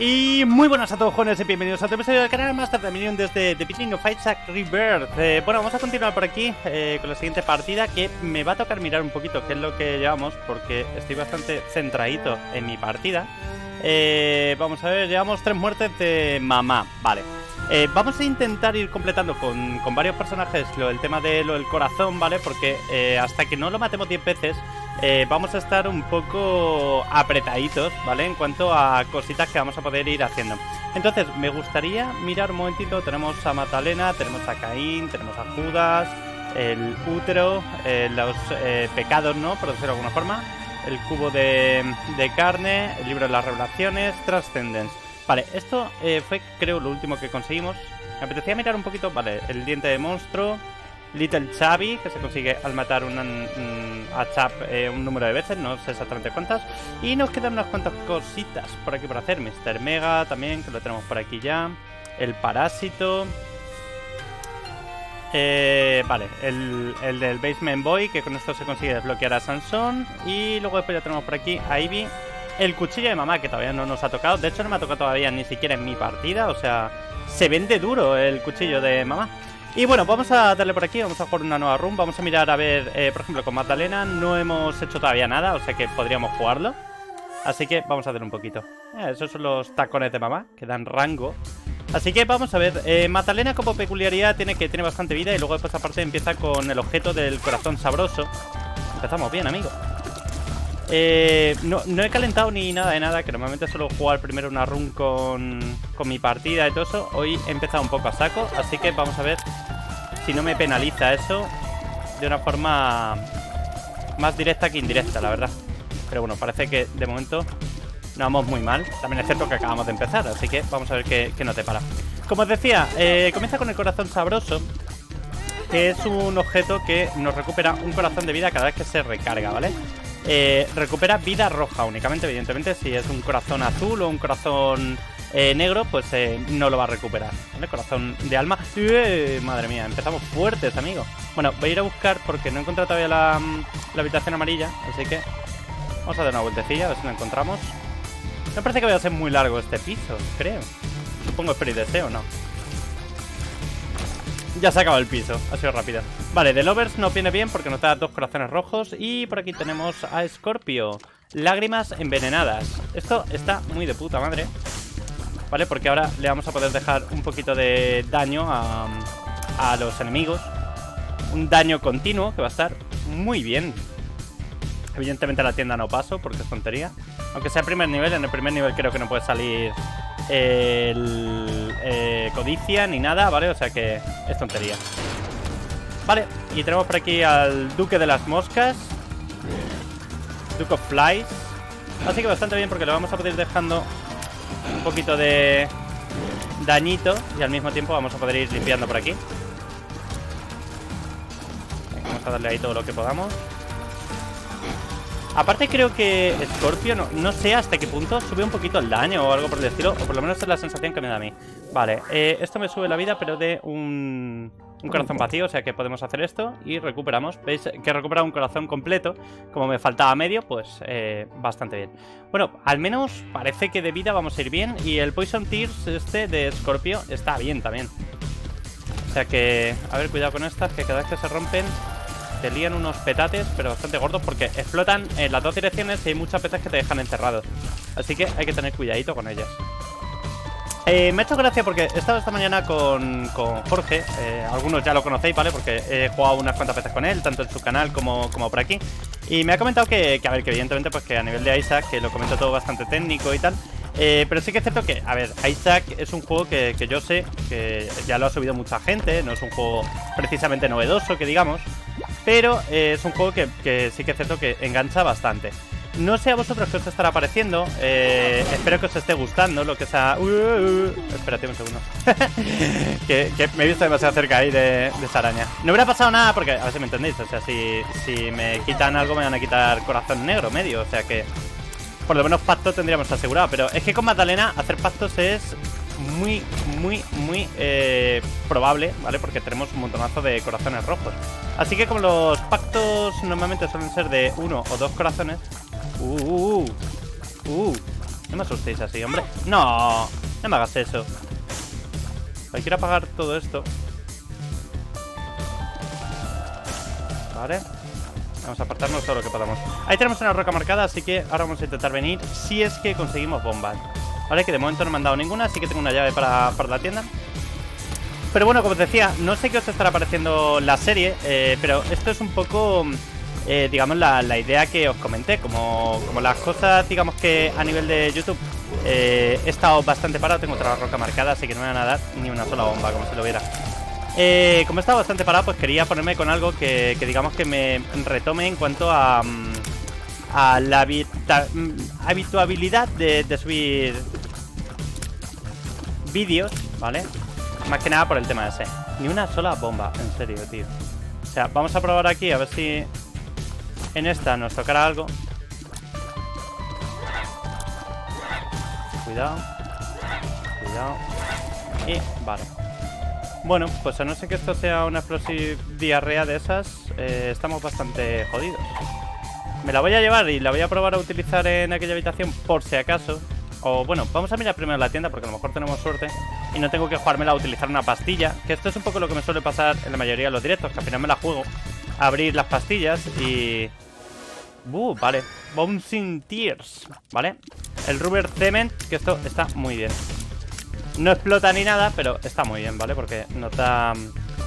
Y muy buenas a todos jóvenes y bienvenidos a otro episodio del canal Master de Minion desde The Beginning of Isaac Rebirth. Eh, Bueno, vamos a continuar por aquí eh, con la siguiente partida que me va a tocar mirar un poquito qué es lo que llevamos Porque estoy bastante centradito en mi partida. Eh, Vamos a ver, llevamos tres muertes de mamá, vale eh, Vamos a intentar ir completando con, con varios personajes lo, el tema de lo del corazón, ¿vale? Porque eh, hasta que no lo matemos 10 veces eh, vamos a estar un poco apretaditos, ¿vale? En cuanto a cositas que vamos a poder ir haciendo. Entonces, me gustaría mirar un momentito. Tenemos a Matalena, tenemos a Caín, tenemos a Judas, el útero, eh, los pecados, ¿no? Por decirlo de alguna forma. El cubo de, de carne, el libro de las revelaciones, Transcendence. Vale, esto eh, fue, creo, lo último que conseguimos. Me apetecía mirar un poquito, vale, el diente de monstruo. Little Chavi, que se consigue al matar un, un- a Chap eh, un número de veces, no sé exactamente cuántas. Y nos quedan unas cuantas cositas por aquí por hacer. Mr. Mega también, que lo tenemos por aquí ya. El Parásito. Eh, vale, el, el del Basement Boy, que con esto se consigue desbloquear a Sansón. Y luego después ya tenemos por aquí a Ivy. El cuchillo de mamá, que todavía no nos ha tocado. De hecho, no me ha tocado todavía ni siquiera en mi partida. O sea, se vende duro el cuchillo de mamá. Y bueno, vamos a darle por aquí, vamos a jugar una nueva run, vamos a mirar a ver, eh, por ejemplo, con Magdalena no hemos hecho todavía nada, o sea que podríamos jugarlo. Así que vamos a hacer un poquito. Eh, esos son los tacones de mamá, que dan rango. Así que vamos a ver, eh, Magdalena como peculiaridad tiene que tiene bastante vida y luego después aparte empieza con el objeto del corazón sabroso. Empezamos bien, amigo. Eh, no, no he calentado ni nada de nada, que normalmente suelo jugar primero una run con, con mi partida y todo eso. Hoy he empezado un poco a saco, así que vamos a ver si no me penaliza eso de una forma más directa que indirecta, la verdad. Pero bueno, parece que de momento no vamos muy mal. También es cierto que acabamos de empezar, así que vamos a ver qué, qué nos depara. Como os decía, eh, comienza con el corazón sabroso, que es un objeto que nos recupera un corazón de vida cada vez que se recarga, ¿vale? Eh, recupera vida roja únicamente, evidentemente, si es un corazón azul o un corazón eh, negro, pues eh, no lo va a recuperar, ¿vale? Corazón de alma. ¡Eh! Madre mía, empezamos fuertes, amigo. Bueno, voy a ir a buscar porque no he encontrado todavía la, la habitación amarilla, así que vamos a dar una vueltecilla, a ver si la encontramos. Me parece que va a ser muy largo este piso, creo. Supongo espero y deseo, ¿no? Ya se ha acabado el piso, ha sido rápido. Vale, de Lovers nos viene bien porque nos da dos corazones rojos. Y por aquí tenemos a Scorpio. Lágrimas envenenadas. Esto está muy de puta madre. Vale, porque ahora le vamos a poder dejar un poquito de daño a, a los enemigos. Un daño continuo que va a estar muy bien. Evidentemente a la tienda no paso porque es tontería. Aunque sea primer nivel, en el primer nivel creo que no puede salir el eh, codicia ni nada, ¿vale? O sea que es tontería. Vale, y tenemos por aquí al Duque de las Moscas. Duke of Flies. Así que bastante bien porque lo vamos a poder ir dejando un poquito de dañito y al mismo tiempo vamos a poder ir limpiando por aquí. Vamos a darle ahí todo lo que podamos. Aparte creo que Scorpio, no, no sé hasta qué punto sube un poquito el daño o algo por el estilo, o por lo menos es la sensación que me da a mí. Vale, eh, esto me sube la vida pero de un, un corazón vacío, o sea que podemos hacer esto y recuperamos. ¿Veis? Que recupera un corazón completo, como me faltaba medio, pues eh, bastante bien. Bueno, al menos parece que de vida vamos a ir bien y el Poison Tears este de Scorpio está bien también. O sea que, a ver, cuidado con estas, que cada vez que se rompen te lían unos petates, pero bastante gordos porque explotan en las dos direcciones y hay muchas veces que te dejan encerrado. Así que hay que tener cuidadito con ellas. Eh, me ha hecho gracia porque he estado esta mañana con, con Jorge, eh, algunos ya lo conocéis, ¿vale? Porque he jugado unas cuantas veces con él, tanto en su canal como, como por aquí. Y me ha comentado que, a ver, que evidentemente pues que a nivel de Isaac, que lo comento todo bastante técnico y tal, eh, pero sí que es cierto que, a ver, Isaac es un juego que, que yo sé que ya lo ha subido mucha gente, no es un juego precisamente novedoso, que digamos, pero eh, es un juego que, que sí que es cierto que engancha bastante. No sé a vosotros qué os estará pareciendo. eh, espero que os esté gustando lo que sea. Uh, uh, uh. Espérate un segundo. que, me he visto demasiado cerca ahí de, de esa araña. No hubiera pasado nada porque, a ver si me entendéis. O sea, si, si me quitan algo, me van a quitar corazón negro medio. O sea que, por lo menos pacto tendríamos asegurado. Pero es que con Magdalena hacer pactos es muy, muy, muy eh, probable, ¿vale? Porque tenemos un montonazo de corazones rojos. Así que como los pactos normalmente suelen ser de uno o dos corazones... Uh, uh, uh, uh. No me asustéis así, hombre. No, no me hagas eso. quiero apagar todo esto. Vale. Vamos a apartarnos todo lo que podamos. Ahí tenemos una roca marcada, así que ahora vamos a intentar venir si es que conseguimos bombas. Vale, que de momento no me han dado ninguna, así que tengo una llave para, la tienda. Pero bueno, como os decía, no sé qué os estará pareciendo la serie, eh, pero esto es un poco, eh, digamos, la, idea que os comenté. Como, como las cosas, digamos que a nivel de YouTube eh, he estado bastante parado, tengo otra roca marcada, así que no me van a dar ni una sola bomba, como si lo viera. como he estado bastante parado, pues quería ponerme con algo que, que digamos que me retome en cuanto a... Mm, a la mm, habituabilidad de, subir vídeos, ¿vale? Más que nada por el tema ese. Ni una sola bomba, en serio, tío. O sea, vamos a probar aquí a ver si en esta nos tocará algo. Cuidado. Cuidado. Y vale. Bueno, pues a no ser que esto sea una explosiva diarrea de esas, eh, estamos bastante jodidos. Me la voy a llevar y la voy a probar a utilizar en aquella habitación por si acaso. O bueno, vamos a mirar primero la tienda porque a lo mejor tenemos suerte y no tengo que jugármela a utilizar una pastilla. Que esto es un poco lo que me suele pasar en la mayoría de los directos, que al final me la juego abrir las pastillas y... Uh, vale. Bouncing Tears, ¿vale? El Rubber Cement, que esto está muy bien. No explota ni nada, pero está muy bien, ¿vale? Porque nota,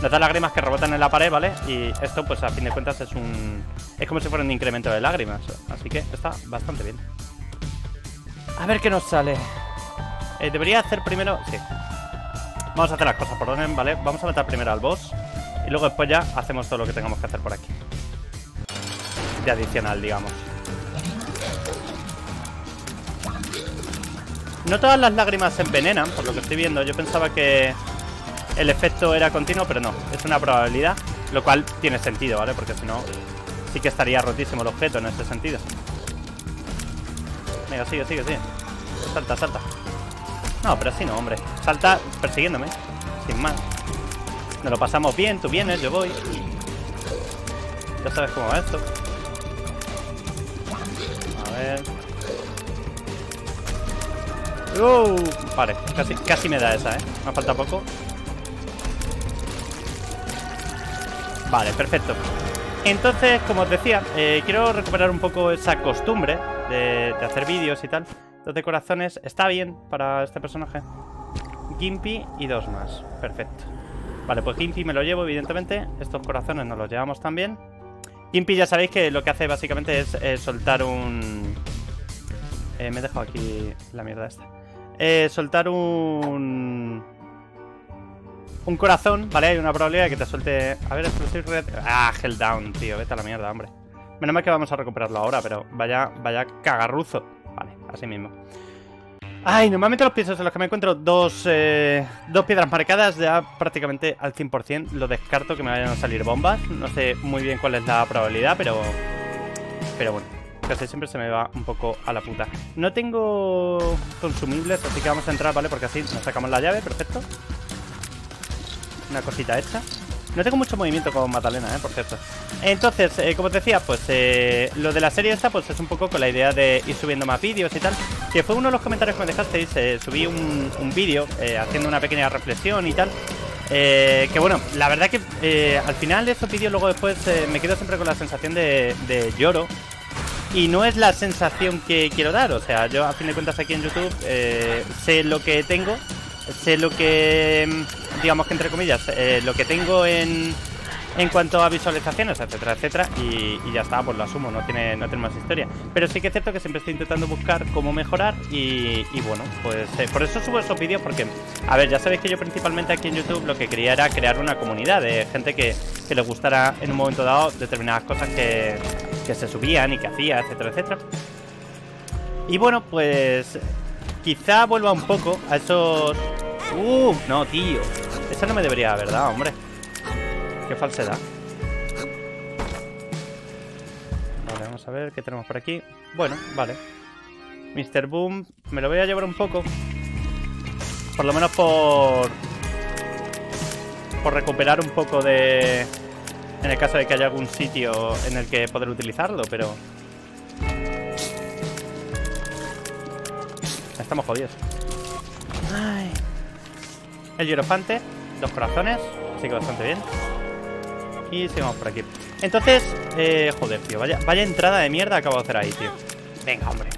nota lágrimas que rebotan en la pared, ¿vale? Y esto, pues a fin de cuentas, es un... Es como si fuera un incremento de lágrimas. Así que está bastante bien. A ver qué nos sale. Eh, debería hacer primero... Sí. Vamos a hacer las cosas por orden, ¿vale? Vamos a matar primero al boss. Y luego después ya hacemos todo lo que tengamos que hacer por aquí. De adicional, digamos. No todas las lágrimas se envenenan, por lo que estoy viendo. Yo pensaba que el efecto era continuo, pero no. Es una probabilidad, lo cual tiene sentido, ¿vale? Porque si no, sí que estaría rotísimo el objeto en ese sentido. Venga, sigue, sigue, sigue. Salta, salta. No, pero así no, hombre. Salta persiguiéndome. Sin más. Nos lo pasamos bien, tú vienes, yo voy. Ya sabes cómo va esto. A ver. Uh, vale, casi, casi me da esa, ¿eh? Me falta poco. Vale, perfecto. Entonces, como os decía, eh, quiero recuperar un poco esa costumbre de, hacer vídeos y tal. Dos de corazones, está bien para este personaje. Gimpy y dos más, perfecto. Vale, pues Gimpy me lo llevo, evidentemente. Estos corazones nos los llevamos también. Gimpy ya sabéis que lo que hace básicamente es eh, soltar un... Eh, me he dejado aquí la mierda esta. soltar un un corazón, ¿vale? Hay una probabilidad de que te suelte... A ver, Explosive Red... Ah, Helldown, tío. Vete a la mierda, hombre. Menos mal que vamos a recuperarlo ahora, pero vaya, vaya cagarruzo. Vale, así mismo. Ay, normalmente los pisos en los que me encuentro dos, eh, dos piedras marcadas ya prácticamente al 100%. Lo descarto que me vayan a salir bombas. No sé muy bien cuál es la probabilidad, pero... Pero bueno, casi siempre se me va un poco a la puta. No tengo consumibles, así que vamos a entrar, ¿vale? Porque así nos sacamos la llave, perfecto una cosita hecha. No tengo mucho movimiento con Matalena, eh, por cierto. Entonces, eh, como os decía, pues eh, lo de la serie esta pues es un poco con la idea de ir subiendo más vídeos y tal. Que fue uno de los comentarios que me dejasteis. Eh, subí un, vídeo haciendo una pequeña reflexión y tal. que bueno, la verdad que al final de estos vídeos luego después me quedo siempre con la sensación de, de lloro. Y no es la sensación que quiero dar. O sea, yo a fin de cuentas aquí en YouTube sé lo que tengo sé lo que, mm, digamos que entre comillas, eh, lo que tengo en, en cuanto a visualizaciones, etcétera, etcétera, y, ya está, pues lo asumo, no tiene, no tiene más historia. Pero sí que es cierto que siempre estoy intentando buscar cómo mejorar y, bueno, pues eh, por eso subo esos vídeos porque, a ver, ya sabéis que yo principalmente aquí en YouTube lo que quería era crear una comunidad de gente que, que le gustara en un momento dado determinadas cosas que, que se subían y que hacía, etcétera, etcétera. Y bueno, pues Quizá vuelva un poco a esos... ¡Uh! No, tío. Esa no me debería haber dado, hombre. Qué falsedad. Vale, vamos a ver qué tenemos por aquí. Bueno, vale. Mr. Boom, me lo voy a llevar un poco. Por lo menos por... Por recuperar un poco de... En el caso de que haya algún sitio en el que poder utilizarlo, pero... estamos jodidos. Ay. El hierofante, dos corazones, así que bastante bien. Y seguimos por aquí. Entonces, eh, joder, tío, vaya, vaya entrada de mierda acabo de hacer ahí, tío. Venga, hombre.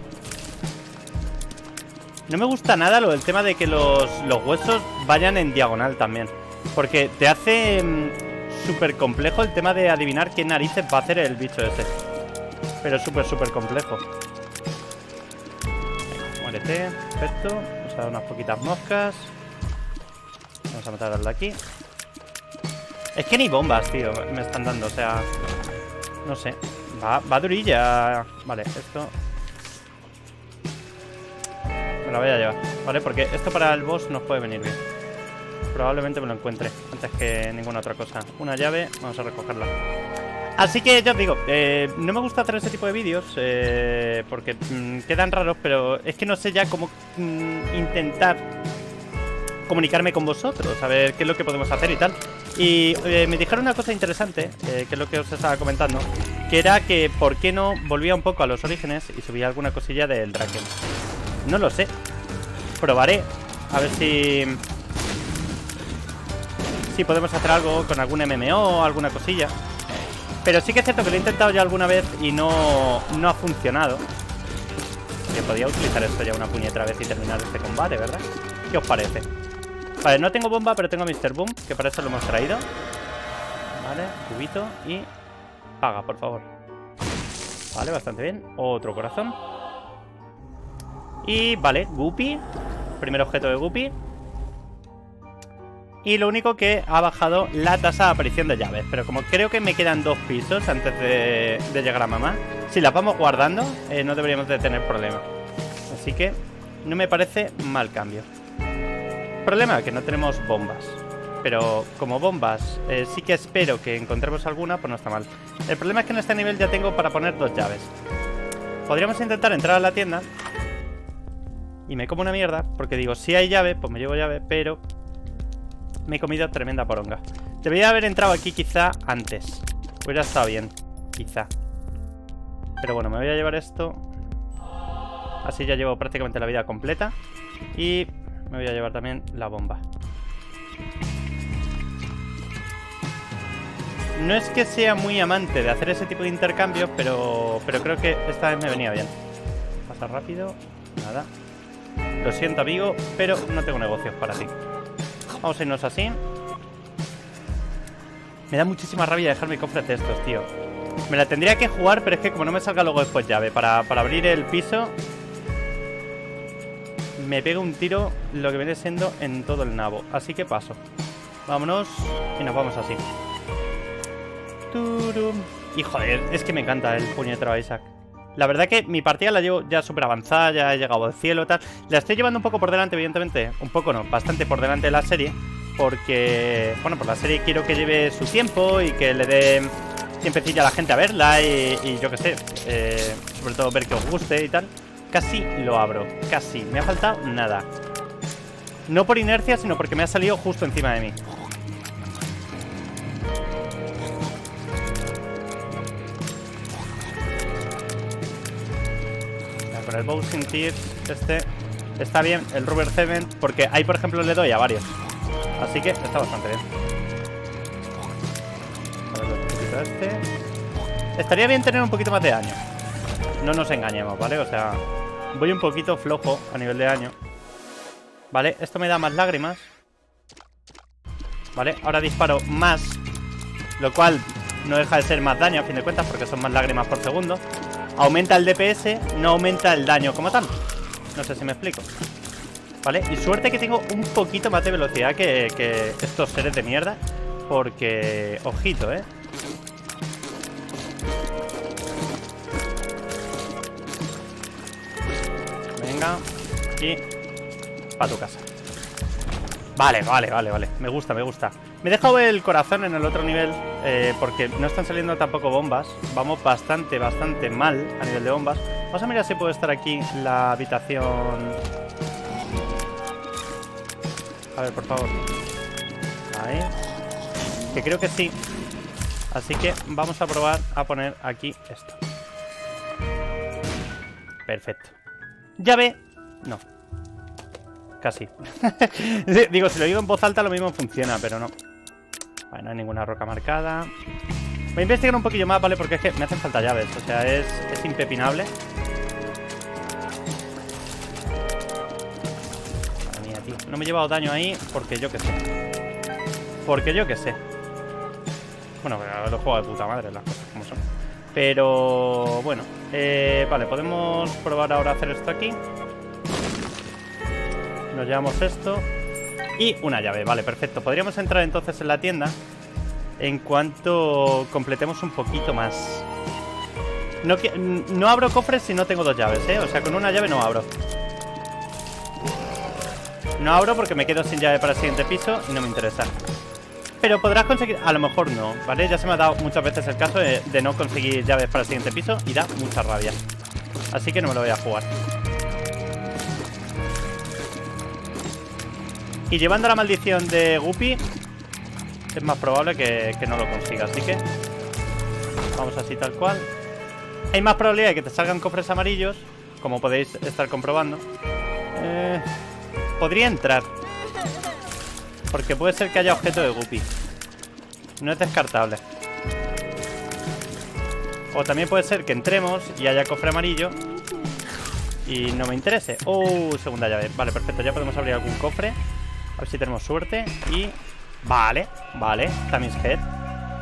No me gusta nada lo del tema de que los, los huesos vayan en diagonal también. Porque te hace mm, súper complejo el tema de adivinar qué narices va a hacer el bicho ese. Pero súper, súper complejo. Perfecto. Vamos a dar unas poquitas moscas. Vamos a matar al de aquí. Es que ni bombas, tío, me están dando, o sea... No sé. Va, va durilla. Vale, esto... Me la voy a llevar, ¿vale? Porque esto para el boss nos puede venir bien. Probablemente me lo encuentre antes que ninguna otra cosa. Una llave, vamos a recogerla. Así que ya os digo, eh, no me gusta hacer ese tipo de vídeos eh, porque mm, quedan raros, pero es que no sé ya cómo mm, intentar comunicarme con vosotros, a ver qué es lo que podemos hacer y tal. Y eh, me dijeron una cosa interesante, eh, que es lo que os estaba comentando, que era que por qué no volvía un poco a los orígenes y subía alguna cosilla del Draken. No lo sé. Probaré. A ver si... Si podemos hacer algo con algún MMO o alguna cosilla. Pero sí que es cierto que lo he intentado ya alguna vez y no, no ha funcionado. Que podía utilizar esto ya una puñetera vez y terminar este combate, ¿verdad? ¿Qué os parece? Vale, no tengo bomba, pero tengo Mr. Boom, que para eso lo hemos traído. Vale, cubito y... Paga, por favor. Vale, bastante bien. Otro corazón. Y vale, Guppy. Primer objeto de Guppy. Y lo único que ha bajado la tasa de aparición de llaves. Pero como creo que me quedan dos pisos antes de, llegar a mamá, si las vamos guardando, eh, no deberíamos de tener problema. Así que no me parece mal cambio. Problema, que no tenemos bombas. Pero como bombas eh, sí que espero que encontremos alguna, pues no está mal. El problema es que en este nivel ya tengo para poner dos llaves. Podríamos intentar entrar a la tienda y me como una mierda, porque digo, si hay llave, pues me llevo llave, pero me he comido tremenda poronga. Debería haber entrado aquí quizá antes. Hubiera estado bien, quizá. Pero bueno, me voy a llevar esto. Así ya llevo prácticamente la vida completa. Y me voy a llevar también la bomba. No es que sea muy amante de hacer ese tipo de intercambios, pero, pero creo que esta vez me venía bien. Pasa rápido. Nada. Lo siento, amigo, pero no tengo negocios para ti. Vamos a irnos así. Me da muchísima rabia dejarme cofres de estos, tío. Me la tendría que jugar, pero es que como no me salga luego después llave para, para abrir el piso, me pega un tiro lo que viene siendo en todo el nabo. Así que paso. Vámonos y nos vamos así. Y joder, es que me encanta el puñetero Isaac. La verdad que mi partida la llevo ya súper avanzada, ya he llegado al cielo, tal. La estoy llevando un poco por delante, evidentemente. Un poco no, bastante por delante de la serie. Porque, bueno, por la serie quiero que lleve su tiempo y que le dé tiempecilla a la gente a verla y, yo qué sé. Eh, sobre todo ver que os guste y tal. Casi lo abro, casi. Me ha faltado nada. No por inercia, sino porque me ha salido justo encima de mí. El Bowsing Tears, este está bien, el Rubber Cement, porque ahí, por ejemplo, le doy a varios. Así que está bastante bien. A ver, este. Estaría bien tener un poquito más de daño. No nos engañemos, ¿vale? O sea, Voy un poquito flojo a nivel de daño. Vale, esto me da más lágrimas. Vale, ahora disparo más. Lo cual no deja de ser más daño a fin de cuentas porque son más lágrimas por segundo. Aumenta el DPS, no aumenta el daño como tal. No sé si me explico. Vale, y suerte que tengo un poquito más de velocidad que, estos seres de mierda. Porque, ojito, ¿eh? Y para tu casa. Vale, vale, vale, vale. Me gusta, me gusta. Me he dejado el corazón en el otro nivel eh, porque no están saliendo tampoco bombas. Vamos bastante, bastante mal a nivel de bombas. Vamos a mirar si puedo estar aquí la habitación. A ver, por favor. Ahí. Que creo que sí. Así que vamos a probar a poner aquí esto. Perfecto. Llave. No. casi. digo, si lo digo en voz alta lo mismo funciona, pero no. Vale, no hay ninguna roca marcada. Voy a investigar un poquillo más, ¿vale? Porque es que me hacen falta llaves. O sea, es, es impepinable. Madre mía, tío. No me he llevado daño ahí porque yo qué sé. Porque yo qué sé. Bueno, lo juego de puta madre, las cosas como son. Pero bueno, eh, vale, podemos probar ahora hacer esto aquí. Nos llevamos esto. Y una llave, vale, perfecto. Podríamos entrar entonces en la tienda en cuanto completemos un poquito más. No, abro cofres si no tengo dos llaves, ¿eh? O sea, con una llave no abro. No abro porque me quedo sin llave para el siguiente piso y no me interesa. Pero podrás conseguir... A lo mejor no, ¿vale? Ya se me ha dado muchas veces el caso de, no conseguir llaves para el siguiente piso y da mucha rabia. Así que no me lo voy a jugar. Y llevando la maldición de Guppy, es más probable que, no lo consiga. Así que vamos así tal cual. Hay más probabilidad de que te salgan cofres amarillos, como podéis estar comprobando. Eh, podría entrar, porque puede ser que haya objeto de Guppy. No es descartable. O también puede ser que entremos y haya cofre amarillo y no me interese. Oh, segunda llave. Vale, perfecto. Ya podemos abrir algún cofre. A ver si tenemos suerte. Y... Vale, vale. Tammy's Head.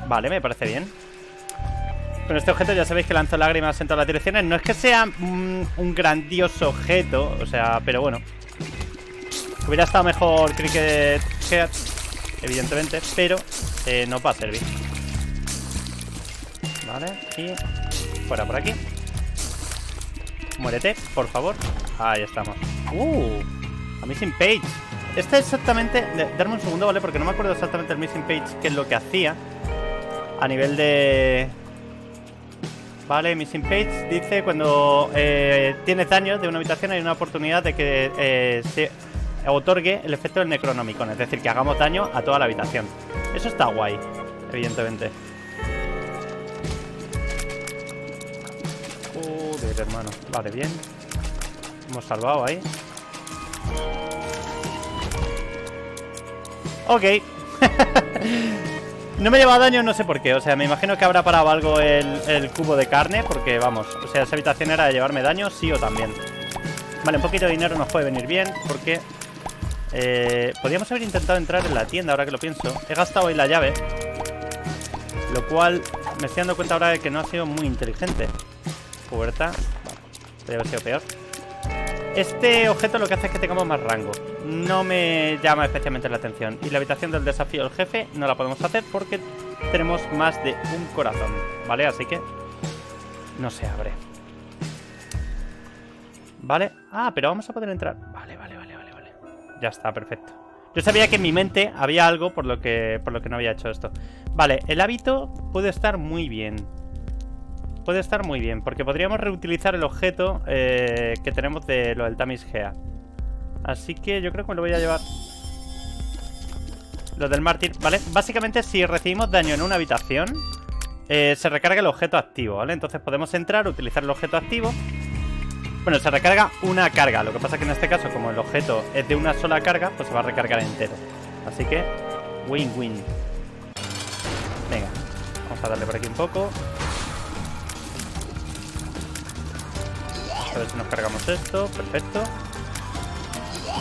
Vale, me parece bien. Con este objeto ya sabéis que lanzo lágrimas en todas las direcciones. No es que sea un grandioso objeto, o sea, pero bueno. Hubiera estado mejor Cricket Head, evidentemente, pero eh, no va a servir. Vale, y fuera por aquí. Muérete, por favor. Ahí estamos. Uh, a Missing Page. Este es exactamente... Darme un segundo, ¿vale? Porque no me acuerdo exactamente el Missing Page, qué es lo que hacía. A nivel de... Vale, Missing Page dice cuando eh, tienes daños de una habitación hay una oportunidad de que eh, se otorgue el efecto del Necronomicon, es decir, que hagamos daño a toda la habitación. Eso está guay, evidentemente. Joder, hermano. Vale, bien. Hemos salvado ahí. Ok. no me lleva daño, no sé por qué. O sea, me imagino que habrá parado algo el, el cubo de carne. Porque, vamos, o sea, esa habitación era de llevarme daño, sí o también. Vale, un poquito de dinero nos puede venir bien. Porque eh, podríamos haber intentado entrar en la tienda ahora que lo pienso. He gastado ahí la llave. Lo cual me estoy dando cuenta ahora de que no ha sido muy inteligente. Puerta. Vale, haber sido peor. Este objeto lo que hace es que tengamos más rango. No me llama especialmente la atención. Y la habitación del desafío del jefe no la podemos hacer porque tenemos más de un corazón. ¿Vale? Así que no se abre. ¿Vale? Ah, pero vamos a poder entrar. Vale, vale, vale. Ya está, perfecto. Yo sabía que en mi mente había algo por lo que, por lo que no había hecho esto. Vale, el hábito puede estar muy bien. Puede estar muy bien, porque podríamos reutilizar el objeto eh, que tenemos de lo del Tamis Gea. Así que yo creo que me lo voy a llevar. Lo del mártir, ¿vale? Básicamente si recibimos daño en una habitación, eh, se recarga el objeto activo, ¿vale? Entonces podemos entrar, utilizar el objeto activo bueno, se recarga una carga. Lo que pasa que en este caso, como el objeto es de una sola carga, pues se va a recargar entero. Así que, win-win. Venga, vamos a darle por aquí un poco. A ver si nos cargamos esto. Perfecto.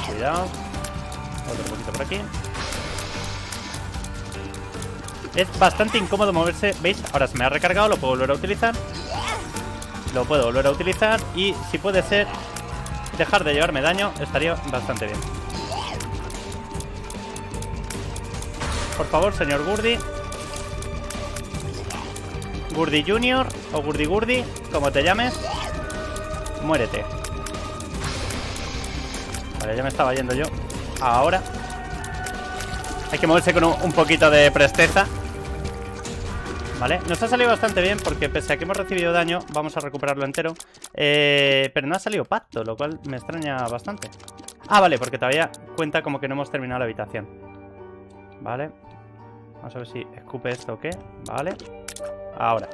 Cuidado. Otro poquito por aquí. Es bastante incómodo moverse. ¿Veis? Ahora se me ha recargado, lo puedo volver a utilizar. Lo puedo volver a utilizar y si puede ser dejar de llevarme daño estaría bastante bien. Por favor, señor Gurdi. Gurdi Junior o Gurdi Gurdi, como te llames. Muérete. Vale, ya me estaba yendo yo. Ahora. Hay que moverse con un poquito de presteza. Vale, nos ha salido bastante bien porque pese a que hemos recibido daño, vamos a recuperarlo entero. Eh, pero no ha salido pacto, lo cual me extraña bastante. Ah, vale, porque todavía cuenta como que no hemos terminado la habitación. Vale. Vamos a ver si escupe esto o qué. Vale. Ahora.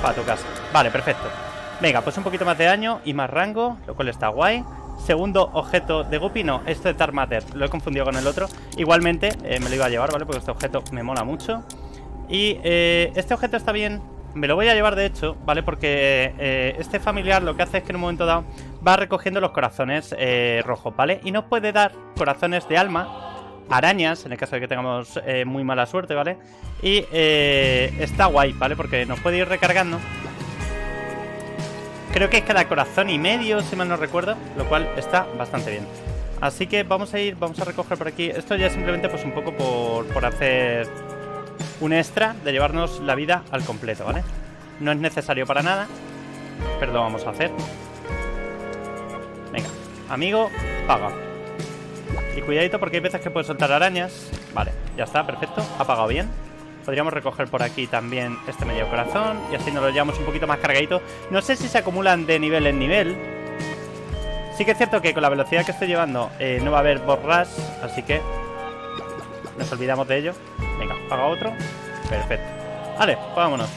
Para tu casa. Vale, perfecto. Venga, pues un poquito más de daño y más rango, lo cual está guay. Segundo objeto de Guppy. No, este de Tarmater. Lo he confundido con el otro. Igualmente, eh, me lo iba a llevar, ¿vale? Porque este objeto me mola mucho. Y eh, este objeto está bien. Me lo voy a llevar, de hecho, ¿vale? Porque eh, este familiar lo que hace es que en un momento dado va recogiendo los corazones rojos, ¿vale? Y nos puede dar corazones de alma arañas, en el caso de que tengamos muy mala suerte, ¿vale? Y está guay, ¿vale? Porque nos puede ir recargando Creo que es cada corazón y medio, si mal no recuerdo, lo cual está bastante bien. Así que vamos a ir, vamos a recoger por aquí. Esto ya simplemente pues un poco por, por hacer un extra de llevarnos la vida al completo, ¿vale? No es necesario para nada, pero lo vamos a hacer. Venga, amigo, paga. Y cuidadito porque hay veces que puedes soltar arañas. Vale, ya está, perfecto. Ha pagado bien. Podríamos recoger por aquí también este medio corazón y así nos lo llevamos un poquito más cargadito. No sé si se acumulan de nivel en nivel. Sí que es cierto que con la velocidad que estoy llevando eh, no va a haber borras, así que nos olvidamos de ello. Venga, paga otro. Perfecto. Vale, pues vámonos.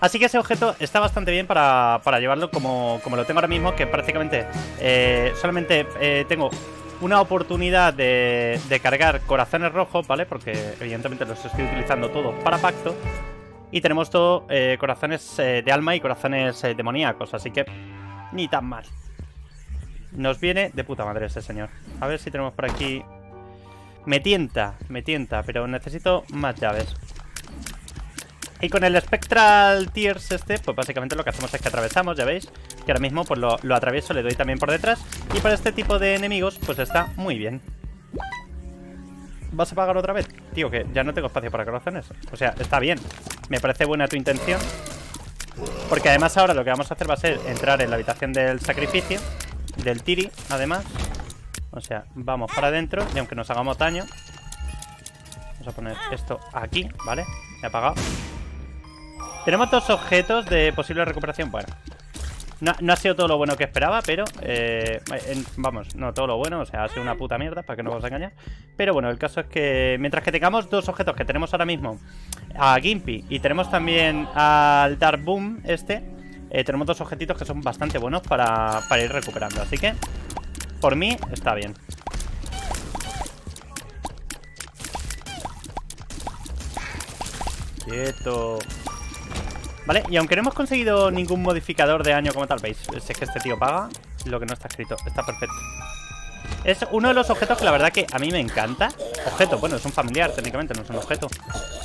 Así que ese objeto está bastante bien para, llevarlo como, como, lo tengo ahora mismo, que prácticamente eh, solamente eh, tengo una oportunidad de, cargar corazones rojos, ¿vale? Porque evidentemente los estoy utilizando todos para pacto. Y tenemos todo eh, corazones eh, de alma y corazones eh, demoníacos, así que ni tan mal. Nos viene de puta madre ese señor. A ver si tenemos por aquí... Me tienta, me tienta, pero necesito más llaves. Y con el Spectral Tears este, pues básicamente lo que hacemos es que atravesamos, ya veis Que ahora mismo pues lo, lo atravieso, le doy también por detrás Y para este tipo de enemigos, pues está muy bien. ¿Vas a pagar otra vez? Tío, que ya no tengo espacio para corazones. O sea, está bien. Me parece buena tu intención. Porque además ahora lo que vamos a hacer va a ser Entrar en la habitación del sacrificio Del Tiri, además. O sea, vamos para adentro Y aunque nos hagamos daño Vamos a poner esto aquí, ¿vale? Me apagado tenemos dos objetos de posible recuperación. Bueno, no, ha sido todo lo bueno que esperaba, pero... Eh, vamos, no todo lo bueno, o sea, ha sido una puta mierda, para que no os engañar. Pero bueno, el caso es que mientras que tengamos dos objetos que tenemos ahora mismo, a Gimpy y tenemos también al Dark Boom este, eh, tenemos dos objetitos que son bastante buenos para, para ir recuperando. Así que, por mí, está bien. Quieto. Vale, y aunque no hemos conseguido ningún modificador de año como tal, veis, es que este tío paga lo que no está escrito, está perfecto. Es uno de los objetos que la verdad que a mí me encanta. Objeto, bueno, es un familiar técnicamente, no es un objeto.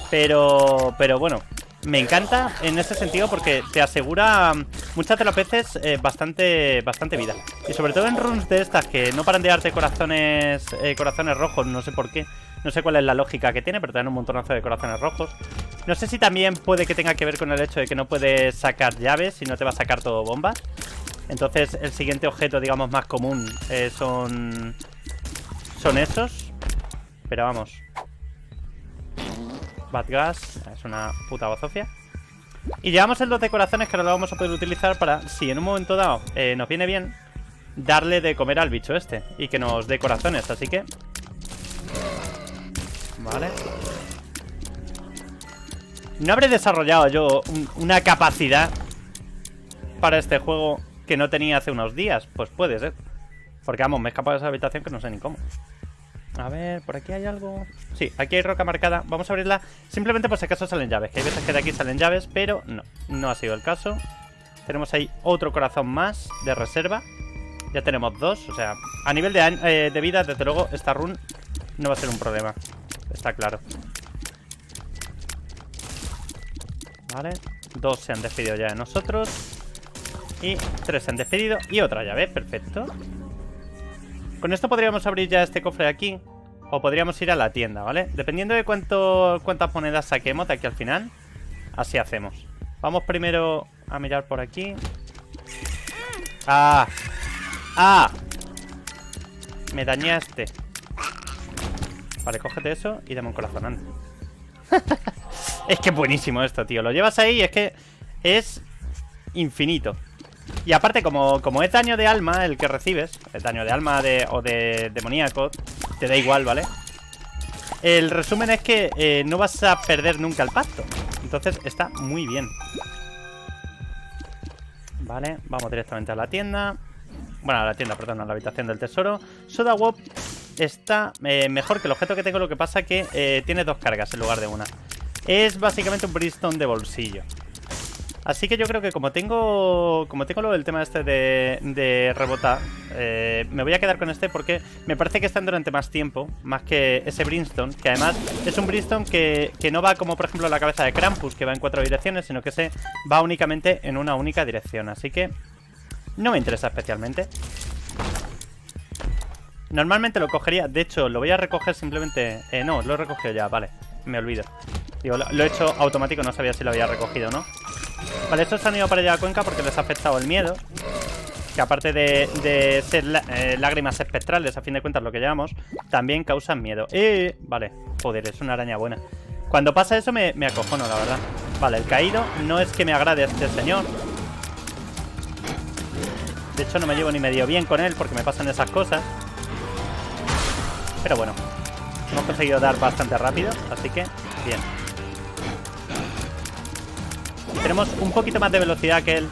Pero, pero bueno, me encanta en ese sentido porque te asegura muchas de las veces eh, bastante, bastante vida. Y sobre todo en runs de estas que no paran de darte corazones, eh, corazones rojos, no sé por qué. No sé cuál es la lógica que tiene, pero te dan un montonazo de corazones rojos. No sé si también puede que tenga que ver con el hecho de que no puedes sacar llaves y no te va a sacar todo bombas. Entonces el siguiente objeto, digamos, más común eh, son... Son esos. Pero vamos. Bad Gas. Es una puta bazofia. Y llevamos el dos de corazones que ahora lo vamos a poder utilizar para, si en un momento dado eh, nos viene bien, darle de comer al bicho este. Y que nos dé corazones, así que... Vale. No habré desarrollado yo una capacidad para este juego que no tenía hace unos días. Pues puede ser. Porque vamos, me he escapado de esa habitación que no sé ni cómo. A ver, por aquí hay algo... Sí, aquí hay roca marcada. Vamos a abrirla simplemente por si acaso salen llaves. Que hay veces que de aquí salen llaves, pero no. No ha sido el caso. Tenemos ahí otro corazón más de reserva. Ya tenemos dos. O sea, a nivel de, eh, de vida, desde luego, esta run no va a ser un problema. Está claro. Vale. Dos se han despedido ya de nosotros. Y tres se han despedido. Y otra llave, perfecto. Con esto podríamos abrir ya este cofre de aquí. O podríamos ir a la tienda, ¿vale? Dependiendo de cuánto, cuántas monedas saquemos de aquí al final. Así hacemos. Vamos primero a mirar por aquí. ¡Ah! ¡Ah! Me dañaste. Vale, cógete eso y dame un corazón Es que buenísimo esto, tío. Lo llevas ahí y es que es infinito. Y aparte, como, como es daño de alma el que recibes, el daño de alma de, o de demoníaco, te da igual, ¿vale? El resumen es que eh, no vas a perder nunca el pacto. Entonces está muy bien. Vale, vamos directamente a la tienda. Bueno, a la tienda, perdón, a la habitación del tesoro. Soda Wop está eh, mejor que el objeto que tengo, lo que pasa que eh, tiene dos cargas en lugar de una. Es básicamente un Brimstone de bolsillo. Así que yo creo que como tengo como tengo lo del tema este de, de rebotar, eh, me voy a quedar con este porque me parece que están durante más tiempo, más que ese Brimstone, que además es un Brimstone que, que no va como por ejemplo la cabeza de Krampus, que va en cuatro direcciones, sino que se va únicamente en una única dirección. Así que no me interesa especialmente. Normalmente lo cogería, de hecho lo voy a recoger simplemente... Eh, no, lo he recogido ya, vale, me olvido. Digo, lo, he hecho automático, no sabía si lo había recogido o no. Vale, estos han ido para allá a Cuenca porque les ha afectado el miedo. Que aparte de, ser eh, lágrimas espectrales, a fin de cuentas lo que llamamos, también causan miedo. Eh, vale, joder, es una araña buena. Cuando pasa eso me, me acojono, la verdad. Vale, el caído no es que me agrade este señor. De hecho no me llevo ni medio bien con él porque me pasan esas cosas. Pero bueno, hemos conseguido dar bastante rápido, así que bien. Tenemos un poquito más de velocidad que él.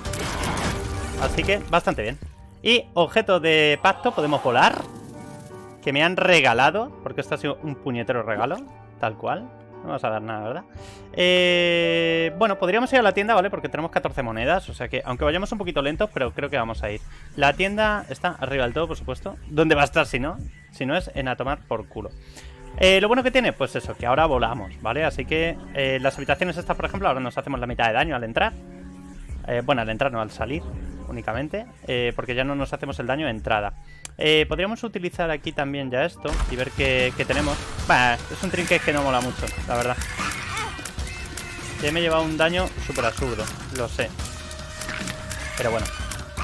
Así que bastante bien. Y objeto de pacto, podemos volar. Que me han regalado. Porque esto ha sido un puñetero regalo. Tal cual. No vamos a dar nada, ¿verdad? Eh, bueno, podríamos ir a la tienda, ¿vale? Porque tenemos 14 monedas. O sea que, aunque vayamos un poquito lentos, pero creo que vamos a ir. La tienda está arriba del todo, por supuesto. ¿Dónde va a estar si no? Si no es en a tomar por culo. Eh, lo bueno que tiene, pues eso, que ahora volamos, ¿vale? Así que eh, las habitaciones estas, por ejemplo, ahora nos hacemos la mitad de daño al entrar. Eh, bueno, al entrar no, al salir únicamente, porque ya no nos hacemos el daño de entrada. podríamos utilizar aquí también ya esto y ver qué, tenemos. Bah, es un trinket que no mola mucho, la verdad. Ya me he llevado un daño súper absurdo, lo sé. Pero bueno,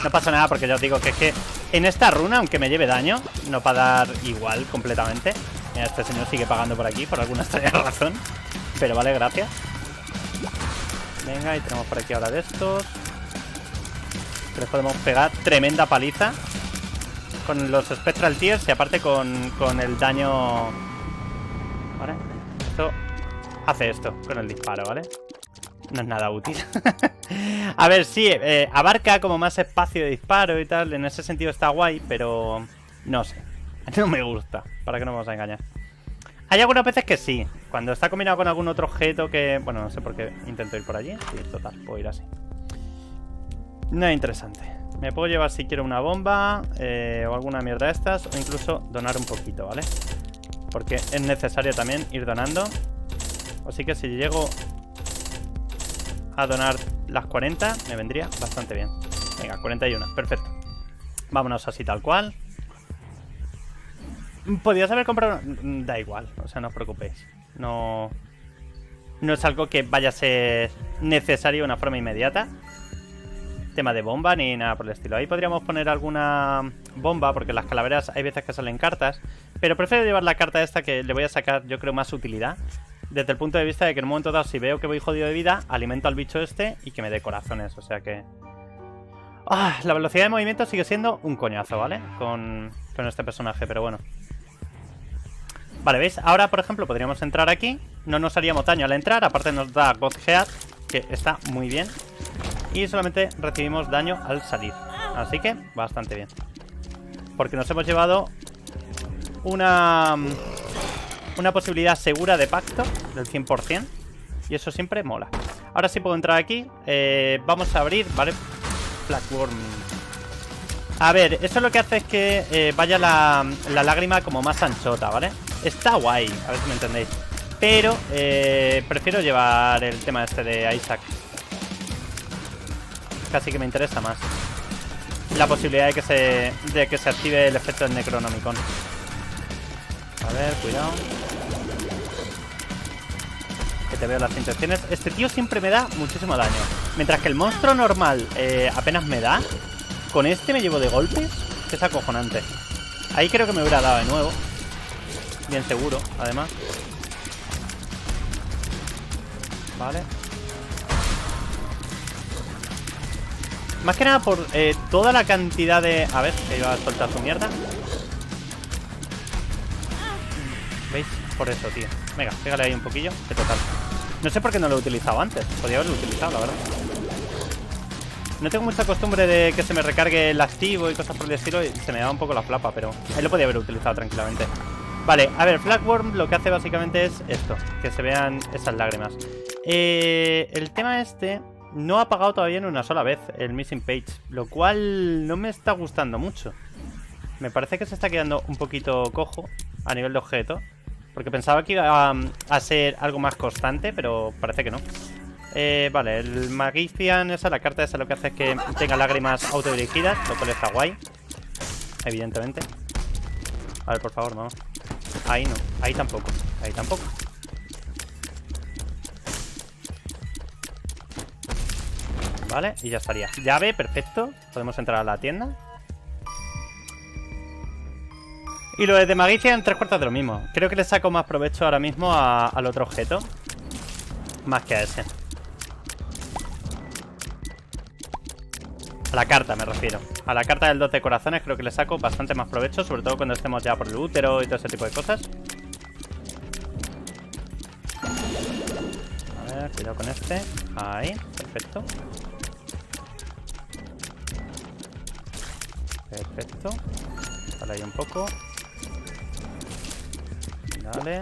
no pasa nada porque ya os digo que es que en esta runa, aunque me lleve daño, no para dar igual completamente. Este señor sigue pagando por aquí por alguna extraña razón. Pero vale, gracias. Venga, y tenemos por aquí ahora de estos. Les podemos pegar tremenda paliza. Con los Spectral Tears y aparte con, con el daño... Vale. Esto hace esto con el disparo, ¿vale? No es nada útil. a ver, sí, eh, abarca como más espacio de disparo y tal. En ese sentido está guay, pero... No sé. No me gusta, para que no vamos a engañar. Hay algunas veces que sí, cuando está combinado con algún otro objeto que... Bueno, no sé por qué intento ir por allí. Sí, total, puedo ir así. No es interesante. Me puedo llevar si quiero una bomba eh, o alguna mierda de estas o incluso donar un poquito, ¿vale? Porque es necesario también ir donando. Así que si llego a donar las 40 me vendría bastante bien. Venga, 41, perfecto. Vámonos así tal cual. Podrías haber comprado... Mm, da igual, o sea, no os preocupéis. No... No es algo que vaya a ser necesario de una forma inmediata. Tema de bomba ni nada por el estilo. Ahí podríamos poner alguna bomba, porque las calaveras hay veces que salen cartas. Pero prefiero llevar la carta esta que le voy a sacar, yo creo, más utilidad. Desde el punto de vista de que en un momento dado, si veo que voy jodido de vida, alimento al bicho este y que me dé corazones. O sea que... Ah, la velocidad de movimiento sigue siendo un coñazo, ¿vale? Con, con este personaje, pero bueno. Vale, ¿veis? Ahora, por ejemplo, podríamos entrar aquí. No nos haríamos daño al entrar. Aparte nos da God Head, que está muy bien. Y solamente recibimos daño al salir. Así que, bastante bien. Porque nos hemos llevado una... Una posibilidad segura de pacto del 100%. Y eso siempre mola. Ahora sí puedo entrar aquí. Eh, vamos a abrir, ¿vale? Blackworm. A ver, eso lo que hace es que eh, vaya la, la lágrima como más anchota, ¿vale? Está guay, a ver si me entendéis. Pero eh, prefiero llevar el tema este de Isaac. Casi que me interesa más. La posibilidad de que se, de que se active el efecto del Necronomicon. A ver, cuidado. Que te veo las intenciones. Este tío siempre me da muchísimo daño. Mientras que el monstruo normal eh, apenas me da. Con este me llevo de golpes. Es acojonante. Ahí creo que me hubiera dado de nuevo. Bien seguro, además. Vale. Más que nada por eh, toda la cantidad de... A ver, que iba a soltar su mierda. ¿Veis? Por eso, tío. Venga, pégale ahí un poquillo. Que total. No sé por qué no lo he utilizado antes. Podría haberlo utilizado, la verdad. No tengo mucha costumbre de que se me recargue el activo y cosas por el estilo y se me da un poco la flapa, pero ahí lo podía haber utilizado tranquilamente. Vale, a ver, Flagworm lo que hace básicamente es esto, que se vean esas lágrimas. Eh, el tema este no ha apagado todavía en una sola vez el Missing Page, lo cual no me está gustando mucho. Me parece que se está quedando un poquito cojo a nivel de objeto, porque pensaba que iba a, ser algo más constante, pero parece que no. Eh, vale, el Magician, esa, la carta esa lo que hace es que tenga lágrimas autodirigidas, lo cual está guay. Evidentemente. A ver, por favor, vamos. Ahí no, ahí tampoco, ahí tampoco. Vale, y ya estaría. Llave, perfecto. Podemos entrar a la tienda. Y lo de Magicia en tres cuartos de lo mismo. Creo que le saco más provecho ahora mismo al otro objeto. Más que a ese. A la carta me refiero. A la carta del 12 de corazones creo que le saco bastante más provecho, sobre todo cuando estemos ya por el útero y todo ese tipo de cosas. A ver, cuidado con este. Ahí, perfecto. Perfecto. Dale ahí un poco. Dale.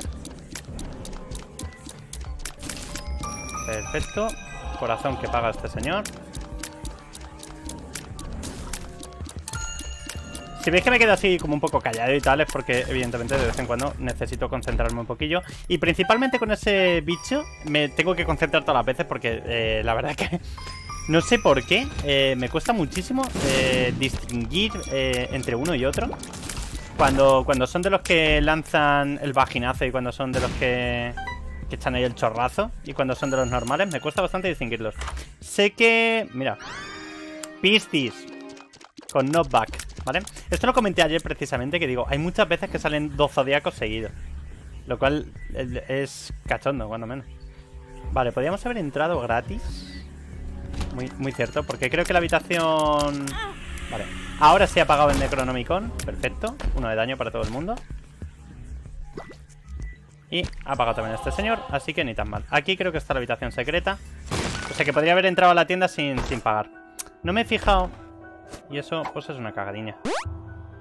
Perfecto. Corazón que paga este señor. Si veis que me quedo así como un poco callado y tal, es porque evidentemente de vez en cuando necesito concentrarme un poquillo. Y principalmente con ese bicho me tengo que concentrar todas las veces porque eh, la verdad que no sé por qué, eh, me cuesta muchísimo eh, distinguir entre uno y otro. Cuando, cuando son de los que lanzan el vaginazo y cuando son de los que, que echan ahí el chorrazo y cuando son de los normales, me cuesta bastante distinguirlos. Sé que... Mira. Pistis. Con knockback, ¿vale? Esto lo comenté ayer precisamente, que digo, hay muchas veces que salen dos zodiacos seguidos. Lo cual es cachondo, cuando menos. Vale, podríamos haber entrado gratis. Muy, cierto, porque creo que la habitación... Vale, ahora sí ha apagado el Necronomicon Perfecto, uno de daño para todo el mundo Y ha apagado también este señor Así que ni tan mal Aquí creo que está la habitación secreta O sea que podría haber entrado a la tienda sin, sin pagar No me he fijado Y eso pues es una cagadilla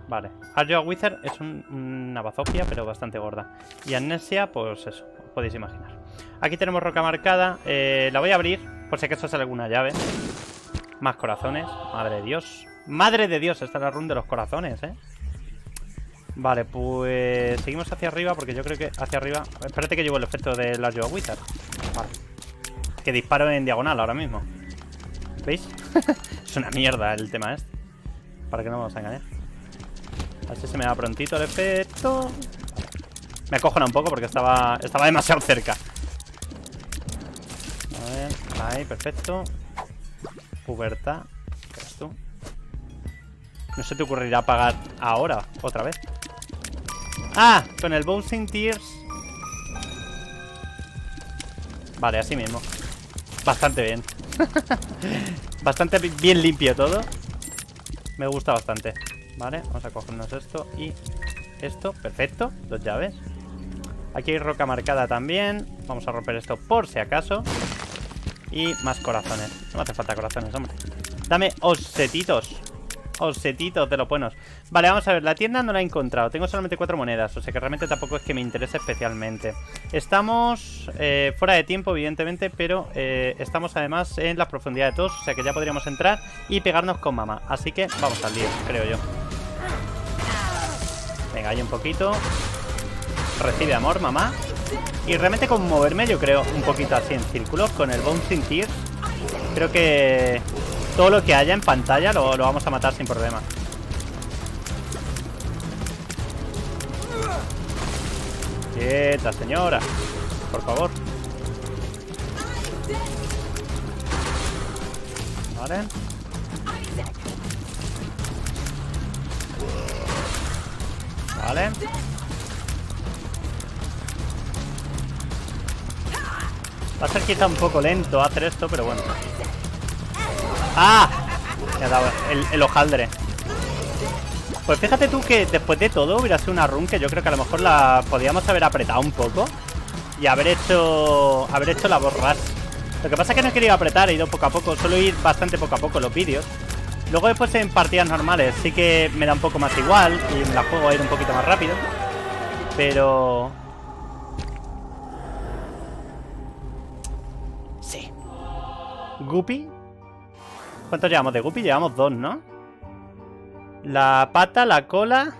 Vale, Arjoa Wizard es una bazofia Pero bastante gorda Y Amnesia, pues eso, podéis imaginar Aquí tenemos roca marcada eh, La voy a abrir por si acaso sale alguna llave. Más corazones. Madre de Dios. Madre de Dios, esta es la run de los corazones, ¿eh? Vale, pues seguimos hacia arriba porque yo creo que hacia arriba... Espérate que llevo el efecto de la Joe Wizard. Vale. Que disparo en diagonal ahora mismo. ¿Veis? es una mierda el tema este. Para que no vamos a engañar. Así se me da prontito el efecto. Me acojona un poco porque estaba, estaba demasiado cerca. Ahí, perfecto. Pubertad. ¿Qué es tú? No se te ocurrirá apagar ahora, otra vez. ¡Ah! Con el Bouncing Tears. Vale, así mismo. Bastante bien. bastante bien limpio todo. Me gusta bastante. Vale, vamos a cogernos esto y esto. Perfecto. Dos llaves. Aquí hay roca marcada también. Vamos a romper esto por si acaso. Y más corazones. No me hace falta corazones, hombre. Dame osetitos. Osetitos de los buenos. Vale, vamos a ver. La tienda no la he encontrado. Tengo solamente cuatro monedas. O sea que realmente tampoco es que me interese especialmente. Estamos eh, fuera de tiempo, evidentemente. Pero eh, estamos además en la profundidad de todos. O sea que ya podríamos entrar y pegarnos con mamá. Así que vamos al lío, creo yo. Venga, ahí un poquito. Recibe amor, mamá. Y realmente con moverme yo creo un poquito así en círculos con el Bouncing Tears. Creo que todo lo que haya en pantalla lo, lo vamos a matar sin problema. Quieta, señora. Por favor. Vale. Vale. Va a ser quizá un poco lento hacer esto, pero bueno. ¡Ah! Me ha dado el, hojaldre. Pues fíjate tú que después de todo hubiera sido una run que yo creo que a lo mejor la podíamos haber apretado un poco y haber hecho haber hecho la borras Lo que pasa es que no he querido apretar, he ido poco a poco. Suelo ir bastante poco a poco los vídeos. Luego después en partidas normales sí que me da un poco más igual y la juego a ir un poquito más rápido. Pero... Sí. Guppy. ¿Cuántos llevamos de Guppy? Llevamos dos, ¿no? La pata, la cola...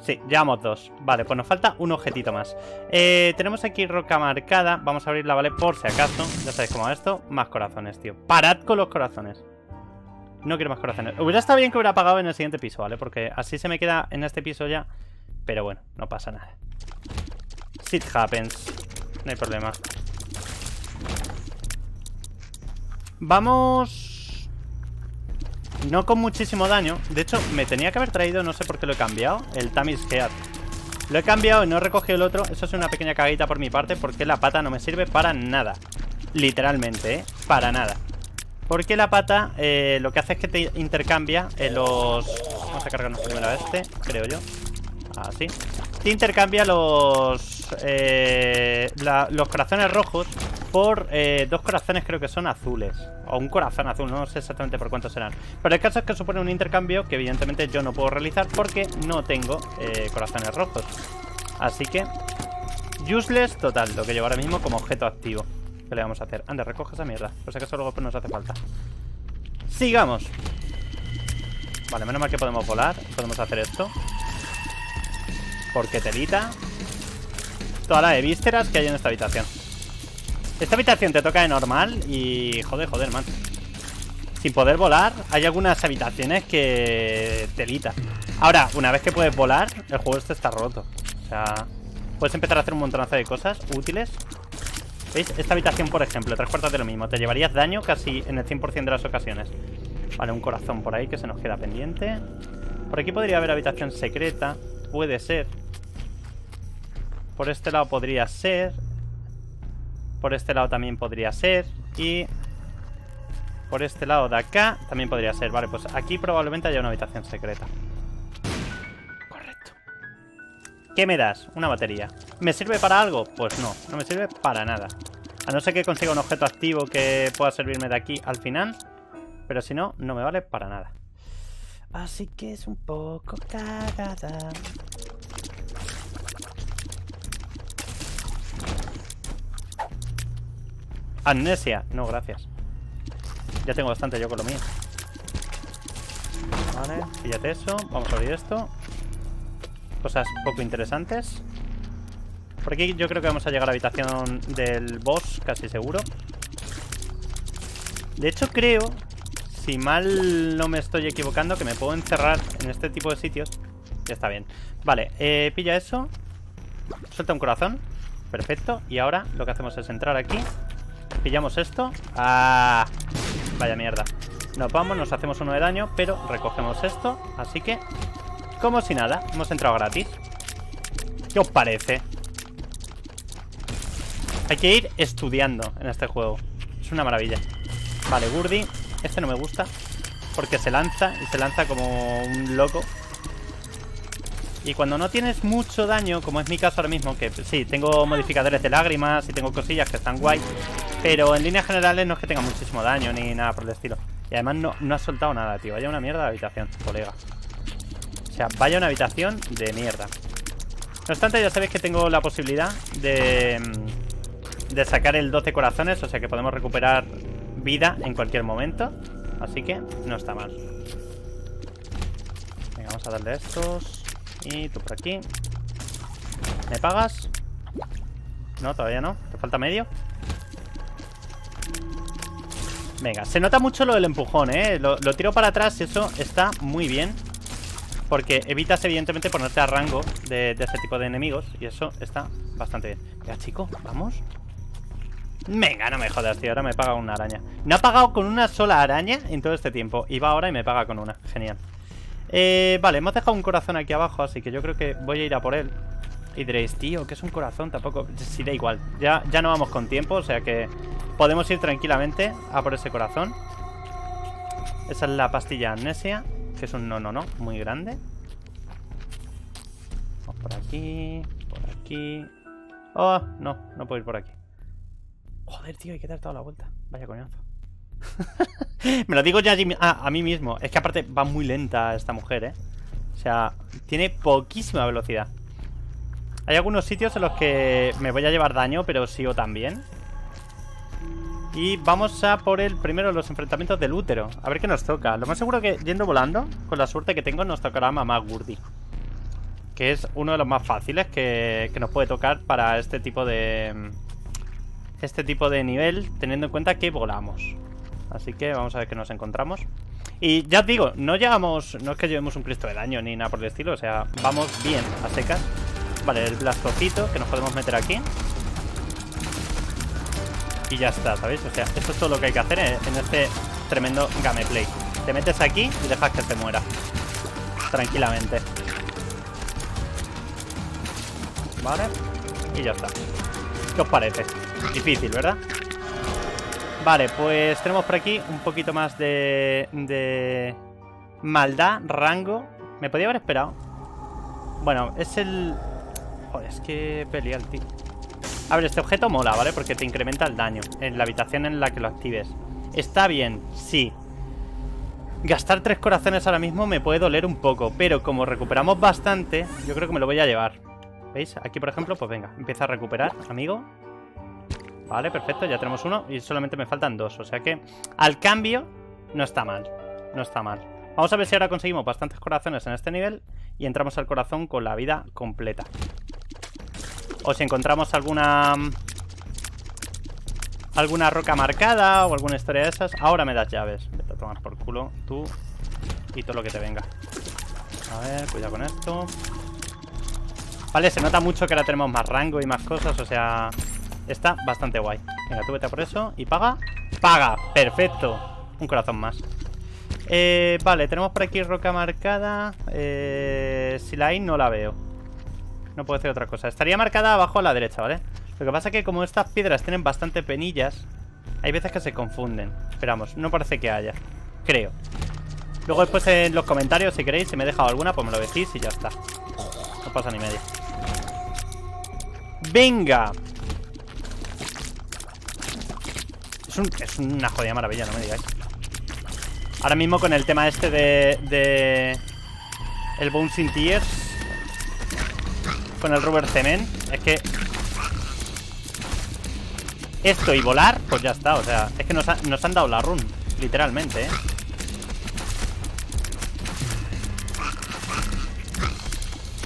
Sí, llevamos dos. Vale, pues nos falta un objetito más. Eh, tenemos aquí roca marcada. Vamos a abrirla, ¿vale? Por si acaso. Ya sabéis cómo es esto. Más corazones, tío. Parad con los corazones. No quiero más corazones. Hubiera estado bien que hubiera apagado en el siguiente piso, ¿vale? Porque así se me queda en este piso ya. Pero bueno, no pasa nada. Shit happens. No hay problema. Vamos... No con muchísimo daño. De hecho, me tenía que haber traído, no sé por qué lo he cambiado, el Tamis Head. Lo he cambiado y no he recogido el otro. Eso es una pequeña caguita por mi parte porque la pata no me sirve para nada. Literalmente, ¿eh? Para nada. Porque la pata eh, lo que hace es que te intercambia en los... Vamos a cargarnos primero a este, creo yo. Así. Te intercambia los... Eh, los corazones rojos por eh, dos corazones creo que son azules. O un corazón azul, no sé exactamente por cuántos serán. Pero el caso es que supone un intercambio que evidentemente yo no puedo realizar porque no tengo corazones rojos. Así que... Useless total, lo que llevo ahora mismo como objeto activo. ¿Qué le vamos a hacer? Anda, recoge esa mierda. Por si acaso luego pues nos hace falta. ¡Sigamos! Vale, menos mal que podemos volar. Podemos hacer esto. Porque telita. Toda la de vísceras que hay en esta habitación. Esta habitación te toca de normal y... Joder, joder, man. Sin poder volar, hay algunas habitaciones que... Telita. Ahora, una vez que puedes volar, el juego este está roto. O sea... Puedes empezar a hacer un montonazo de cosas útiles ¿Veis? Esta habitación, por ejemplo, tres cuartos de lo mismo. Te llevarías daño casi en el 100% de las ocasiones. Vale, un corazón por ahí que se nos queda pendiente. Por aquí podría haber habitación secreta. Puede ser. Por este lado podría ser. Por este lado también podría ser. Y... Por este lado de acá también podría ser. Vale, pues aquí probablemente haya una habitación secreta. ¿Qué me das? Una batería. ¿Me sirve para algo? Pues no, no me sirve para nada. A no ser que consiga un objeto activo que pueda servirme de aquí al final. Pero si no, no me vale para nada. Así que es un poco cagada. Amnesia. No, gracias. Ya tengo bastante yo con lo mío. Vale, fíjate eso. Vamos a abrir esto cosas poco interesantes. Por aquí yo creo que vamos a llegar a la habitación del boss, casi seguro. De hecho creo, si mal no me estoy equivocando, que me puedo encerrar en este tipo de sitios. Ya está bien. Vale, eh, pilla eso. Suelta un corazón. Perfecto. Y ahora lo que hacemos es entrar aquí. Pillamos esto. ¡Ah! Vaya mierda. Nos vamos, nos hacemos uno de daño, pero recogemos esto. Así que como si nada, hemos entrado gratis ¿Qué os parece? Hay que ir estudiando en este juego Es una maravilla Vale, Gurdi, este no me gusta Porque se lanza y se lanza como un loco y cuando no tienes mucho daño, como es mi caso ahora mismo, que sí, tengo modificadores de lágrimas y tengo cosillas que están guay, pero en líneas generales no es que tenga muchísimo daño ni nada por el estilo. Y además no, no ha soltado nada, tío. Vaya una mierda de habitación, colega sea, vaya una habitación de mierda. No obstante, ya sabéis que tengo la posibilidad de, mm, de sacar el 12 corazones, o sea que podemos recuperar vida en cualquier momento. Así que no está mal. Venga, vamos a darle estos. Y tú por aquí. ¿Me pagas? No, todavía no. ¿Te falta medio? Venga, se nota mucho lo del empujón, ¿eh? Lo, tiro para atrás y eso está muy bien. Porque evitas evidentemente ponerte a rango de, este tipo de enemigos Y eso está bastante bien Ya chico, vamos Venga, no me jodas, tío, ahora me paga una araña No ha pagado con una sola araña en todo este tiempo Y va ahora y me paga con una, genial eh, Vale, hemos dejado un corazón aquí abajo Así que yo creo que voy a ir a por él Y diréis, tío, que es un corazón Tampoco, sí, da igual, ya, ya no vamos con tiempo O sea que podemos ir tranquilamente A por ese corazón Esa es la pastilla amnesia que es un no, no, no, muy grande. Vamos por aquí, por aquí. Oh, no, no puedo ir por aquí. Joder, tío, hay que dar toda la vuelta. Vaya coñazo. Me lo digo ya a, mí mismo. Es que aparte va muy lenta esta mujer, ¿eh? O sea, tiene poquísima velocidad. Hay algunos sitios en los que me voy a llevar daño, pero sigo también. Y vamos a por el primero de los enfrentamientos del útero. A ver qué nos toca. Lo más seguro que yendo volando, con la suerte que tengo, nos tocará Mamá Gurdi. Que es uno de los más fáciles que, que nos puede tocar para este tipo de... Este tipo de nivel, teniendo en cuenta que volamos. Así que vamos a ver qué nos encontramos. Y ya os digo, no llegamos... No es que llevemos un cristo de daño ni nada por el estilo. O sea, vamos bien a secas. Vale, el blastocito que nos podemos meter aquí. Y ya está, ¿sabéis? O sea, eso es todo lo que hay que hacer en este tremendo gameplay. Te metes aquí y dejas que se muera. Tranquilamente. Vale. Y ya está. ¿Qué os parece? Difícil, ¿verdad? Vale, pues tenemos por aquí un poquito más de, de maldad, rango. Me podía haber esperado. Bueno, es el... Joder, es que pelea el tío. A ver, este objeto mola, ¿vale? Porque te incrementa el daño en la habitación en la que lo actives. Está bien, sí. Gastar tres corazones ahora mismo me puede doler un poco, pero como recuperamos bastante, yo creo que me lo voy a llevar. ¿Veis? Aquí, por ejemplo, pues venga, empieza a recuperar, amigo. Vale, perfecto, ya tenemos uno y solamente me faltan dos. O sea que al cambio no está mal. No está mal. Vamos a ver si ahora conseguimos bastantes corazones en este nivel y entramos al corazón con la vida completa. O si encontramos alguna... Alguna roca marcada o alguna historia de esas. Ahora me das llaves. Vete a tomar por culo tú y todo lo que te venga. A ver, cuidado con esto. Vale, se nota mucho que ahora tenemos más rango y más cosas, o sea... Está bastante guay. Venga, tú vete a por eso. ¿Y paga? ¡Paga! ¡Perfecto! Un corazón más. Eh, vale, tenemos por aquí roca marcada. Eh, si la hay, no la veo. No puedo hacer otra cosa. Estaría marcada abajo a la derecha, ¿vale? Lo que pasa es que como estas piedras tienen bastante penillas, hay veces que se confunden. Esperamos, no parece que haya. Creo. Luego después en los comentarios, si queréis, si me he dejado alguna, pues me lo decís y ya está. No pasa ni media. ¡Venga! es una jodida maravilla, no me digáis. Ahora mismo con el tema este de... de el Bouncing Tears con el Rubber Cement, es que... Esto y volar, pues ya está, o sea, es que nos, han dado la run, literalmente, ¿eh?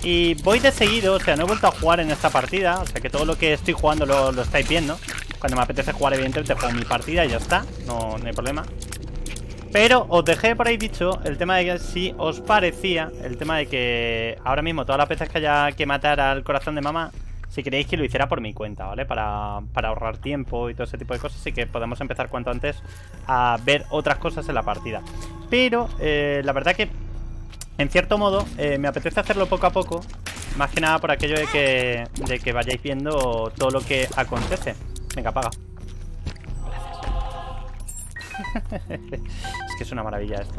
Y voy de seguido, o sea, no he vuelto a jugar en esta partida O sea que todo lo que estoy jugando lo, estáis viendo cuando me apetece jugar, evidentemente, juego mi partida y ya está. No, hay problema. Pero os dejé por ahí dicho el tema de que si os parecía, el tema de que ahora mismo todas las veces que haya que matar al corazón de mamá, si queréis que lo hiciera por mi cuenta, ¿vale? Para, ahorrar tiempo y todo ese tipo de cosas y que podamos empezar cuanto antes a ver otras cosas en la partida. Pero eh, la verdad que, en cierto modo, eh, me apetece hacerlo poco a poco, más que nada por aquello de que, de que vayáis viendo todo lo que acontece. Venga, apaga. Es que es una maravilla esto.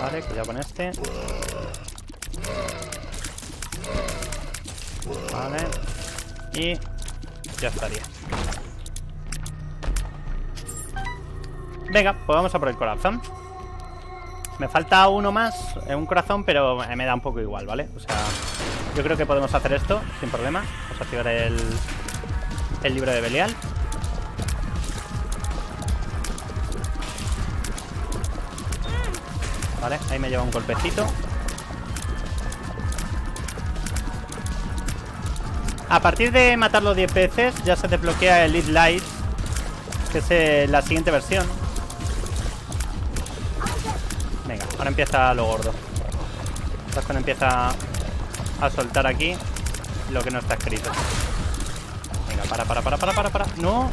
Vale, cuidado con este. Vale. Y ya estaría. Venga, pues vamos a por el corazón. Me falta uno más, eh, un corazón, pero me da un poco igual, ¿vale? O sea, yo creo que podemos hacer esto sin problema. Vamos a activar el, el libro de Belial. Vale, ahí me lleva un golpecito. A partir de matarlo 10 veces ya se desbloquea el Lead Light, que es eh, la siguiente versión. Venga, ahora empieza lo gordo. Ahora cuando empieza a soltar aquí lo que no está escrito para, para, para, para, para, para. No.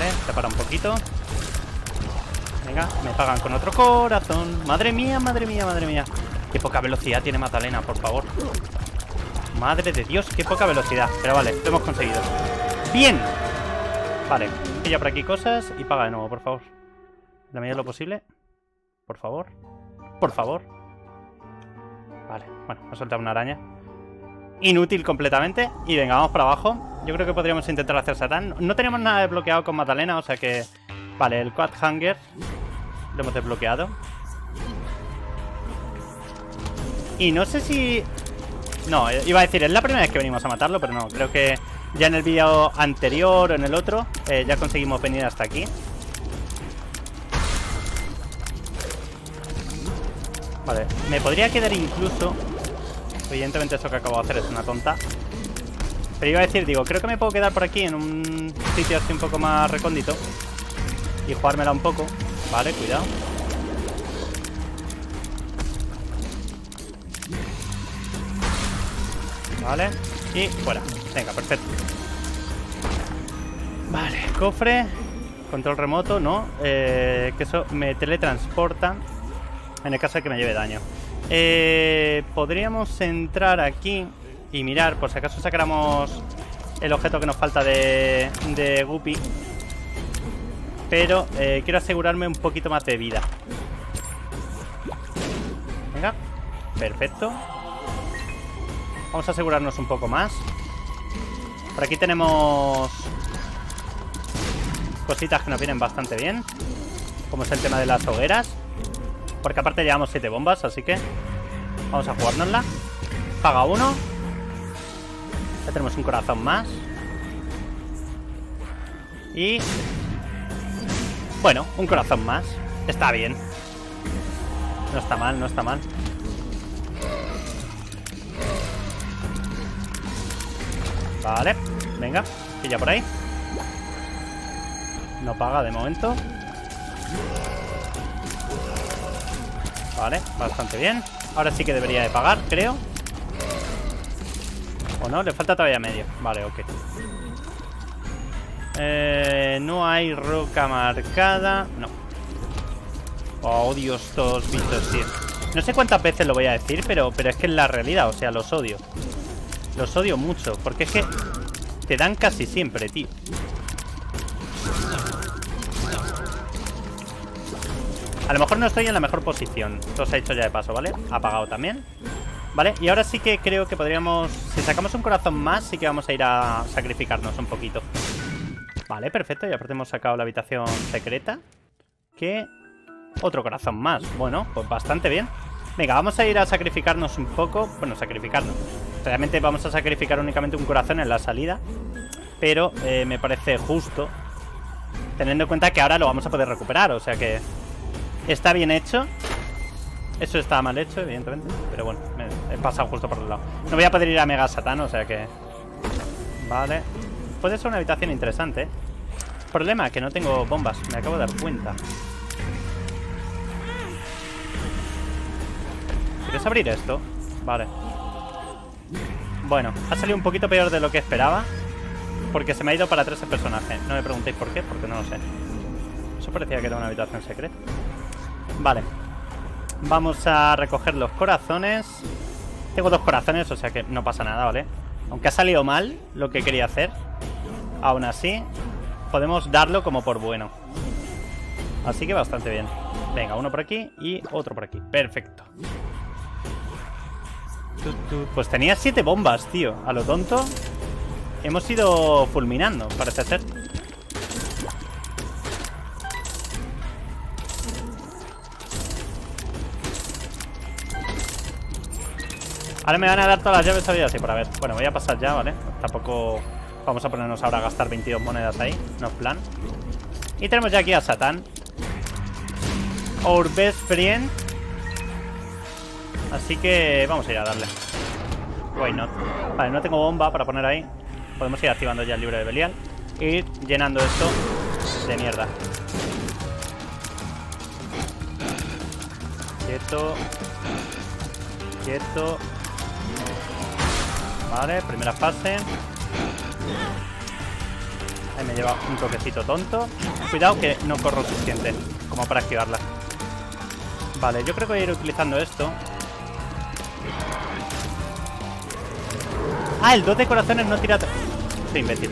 Vale, se para un poquito. Venga, me pagan con otro corazón. Madre mía, madre mía, madre mía. Qué poca velocidad tiene Magdalena, por favor. Madre de Dios, qué poca velocidad. Pero vale, lo hemos conseguido. ¡Bien! Vale, pilla por aquí cosas y paga de nuevo, por favor. La medida de lo posible. Por favor. Por favor. Vale, bueno, me ha soltado una araña. Inútil completamente. Y venga, vamos para abajo. Yo creo que podríamos intentar hacer Satán. No tenemos nada desbloqueado con Magdalena, o sea que... Vale, el Quad Hanger lo hemos desbloqueado. Y no sé si... No, iba a decir, es la primera vez que venimos a matarlo, pero no. Creo que ya en el vídeo anterior o en el otro eh, ya conseguimos venir hasta aquí. Vale, me podría quedar incluso... Evidentemente eso que acabo de hacer es una tonta. Pero iba a decir, digo, creo que me puedo quedar por aquí en un sitio así un poco más recóndito. Y jugármela un poco. Vale, cuidado. Vale. Y fuera. Venga, perfecto. Vale, cofre. Control remoto, no. Eh, que eso me teletransporta. En el caso de que me lleve daño. Eh, podríamos entrar aquí y mirar, por si acaso sacáramos el objeto que nos falta de, de Guppy. Pero eh, quiero asegurarme un poquito más de vida. Venga, perfecto. Vamos a asegurarnos un poco más. Por aquí tenemos cositas que nos vienen bastante bien. Como es el tema de las hogueras. Porque aparte llevamos 7 bombas, así que vamos a jugárnosla. Paga uno. Ya tenemos un corazón más. Y... Bueno, un corazón más. Está bien. No está mal, no está mal. Vale, venga, pilla por ahí. No paga de momento. Vale, bastante bien. Ahora sí que debería de pagar, creo. ¿O no? Le falta todavía medio. Vale, ok. Eh, no hay roca marcada. No. Oh, Dios, todos bichos, tío. No sé cuántas veces lo voy a decir, pero, pero es que es la realidad, o sea, los odio. Los odio mucho, porque es que te dan casi siempre, tío. A lo mejor no estoy en la mejor posición. Esto se ha hecho ya de paso, ¿vale? Apagado también. Vale, y ahora sí que creo que podríamos... Si sacamos un corazón más, sí que vamos a ir a sacrificarnos un poquito. Vale, perfecto. Y aparte hemos sacado la habitación secreta. Que... Otro corazón más. Bueno, pues bastante bien. Venga, vamos a ir a sacrificarnos un poco. Bueno, sacrificarnos. Realmente vamos a sacrificar únicamente un corazón en la salida. Pero eh, me parece justo. Teniendo en cuenta que ahora lo vamos a poder recuperar. O sea que está bien hecho. Eso está mal hecho, evidentemente. Pero bueno, he pasado justo por el lado. No voy a poder ir a Mega Satán, o sea que... Vale. Puede ser una habitación interesante. Problema, que no tengo bombas. Me acabo de dar cuenta. ¿Quieres abrir esto? Vale. Bueno, ha salido un poquito peor de lo que esperaba. Porque se me ha ido para tres el personaje. No me preguntéis por qué, porque no lo sé. Eso parecía que era una habitación secreta. Vale. Vamos a recoger los corazones. Tengo dos corazones, o sea que no pasa nada, ¿vale? Aunque ha salido mal lo que quería hacer. Aún así, podemos darlo como por bueno. Así que bastante bien. Venga, uno por aquí y otro por aquí. Perfecto. Pues tenía siete bombas, tío. A lo tonto. Hemos ido fulminando, parece ser. Ahora me van a dar todas las llaves a así por a ver. Bueno, voy a pasar ya, ¿vale? Tampoco vamos a ponernos ahora a gastar 22 monedas ahí. No es plan. Y tenemos ya aquí a Satán. Our best friend. Así que vamos a ir a darle. Why not? Vale, no tengo bomba para poner ahí. Podemos ir activando ya el libro de Belial. Ir llenando esto de mierda. Quieto. Quieto. Vale, primera fase. Ahí me lleva un toquecito tonto. Cuidado que no corro suficiente como para activarla. Vale, yo creo que voy a ir utilizando esto Ah, el 2 de corazones no tira... Soy imbécil.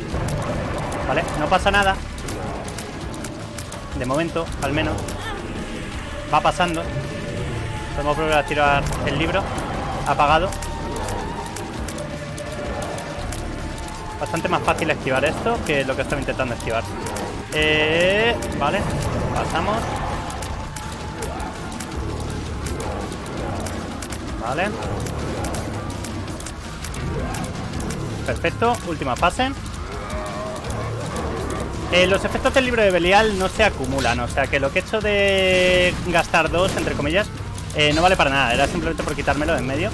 Vale, no pasa nada. De momento, al menos. Va pasando. Podemos volver a tirar el libro. Apagado. Bastante más fácil esquivar esto que lo que estaba intentando esquivar. Eh, vale, pasamos. Vale. Perfecto, última fase. Eh, los efectos del libro de Belial no se acumulan, o sea que lo que he hecho de gastar dos, entre comillas, eh, no vale para nada, era simplemente por quitármelo de en medio.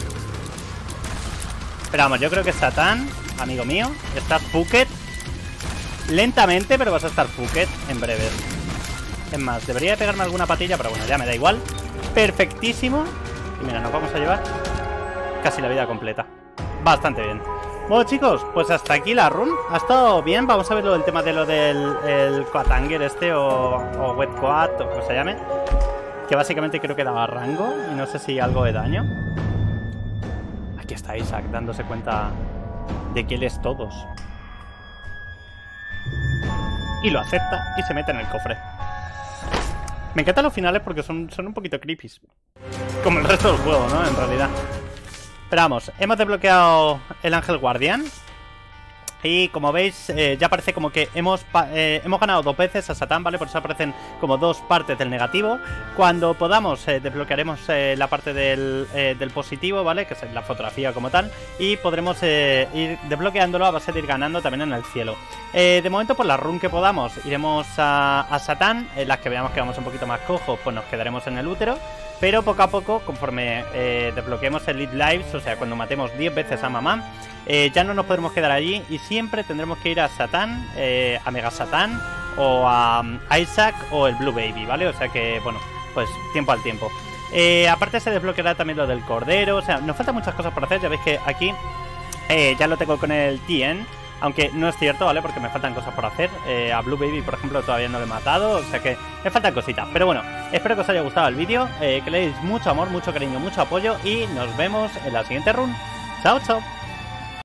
Pero vamos, yo creo que Satán, amigo mío, está Phuket. Lentamente, pero vas a estar Phuket en breve. Es más, debería pegarme alguna patilla, pero bueno, ya me da igual. Perfectísimo. Y mira, nos vamos a llevar casi la vida completa. Bastante bien. Bueno chicos, pues hasta aquí la run. Ha estado bien, vamos a ver lo del tema de lo del el este o, o Wet Coat o como se llame. Que básicamente creo que daba rango y no sé si algo de daño. Aquí está Isaac dándose cuenta de que es todos. Y lo acepta y se mete en el cofre. Me encantan los finales porque son, son un poquito creepy. Como el resto del juego, ¿no? En realidad. Pero vamos, hemos desbloqueado el ángel guardián. Y como veis, eh, ya parece como que hemos, eh, hemos ganado dos veces a Satán, ¿vale? Por eso aparecen como dos partes del negativo. Cuando podamos, eh, desbloquearemos la parte del, del, positivo, ¿vale? Que es la fotografía como tal. Y podremos ir desbloqueándolo a base de ir ganando también en el cielo. de momento, por la run que podamos, iremos a, a Satán. En las que veamos que vamos un poquito más cojos, pues nos quedaremos en el útero. Pero poco a poco, conforme desbloqueemos el Lead Lives, o sea, cuando matemos 10 veces a mamá, eh, ya no nos podremos quedar allí y siempre tendremos que ir a Satán, eh, a Mega Satán o a um, Isaac o el Blue Baby, ¿vale? O sea que, bueno, pues tiempo al tiempo. Eh, aparte se desbloqueará también lo del Cordero, o sea, nos faltan muchas cosas por hacer, ya veis que aquí ya lo tengo con el TN. Aunque no es cierto, ¿vale? Porque me faltan cosas por hacer. a Blue Baby, por ejemplo, todavía no lo he matado. O sea que me faltan cositas. Pero bueno, espero que os haya gustado el vídeo. que le deis mucho amor, mucho cariño, mucho apoyo. Y nos vemos en la siguiente run. Chao, chao.